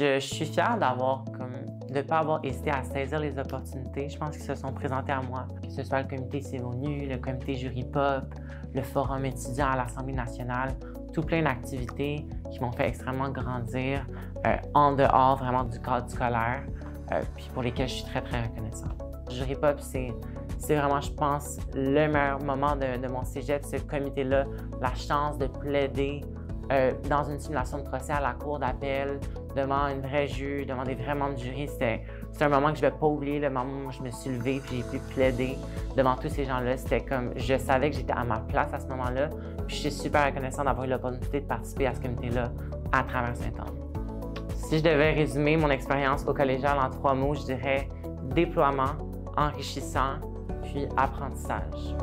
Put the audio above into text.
Je, suis fière de ne pas avoir hésité à saisir les opportunités, je pense, qui se sont présentées à moi, que ce soit le comité CIVONU, le comité jury pop, le forum étudiant à l'Assemblée nationale, tout plein d'activités qui m'ont fait extrêmement grandir euh, en dehors vraiment du cadre scolaire, euh, puis pour lesquels je suis très, très reconnaissant. Jury Pop, c'est vraiment, je pense, le meilleur moment de, mon cégep, ce comité-là, la chance de plaider euh, dans une simulation de procès à la cour d'appel, devant une vraie juge, devant des vrais membres du jury. C'était un moment que je ne vais pas oublier, le moment où je me suis levée puis j'ai pu plaider devant tous ces gens-là. C'était comme, je savais que j'étais à ma place à ce moment-là. Je suis super reconnaissant d'avoir eu l'opportunité de participer à ce comité-là à travers Saint-Anne. Si je devais résumer mon expérience au collégial en trois mots, je dirais déploiement, enrichissant, puis apprentissage.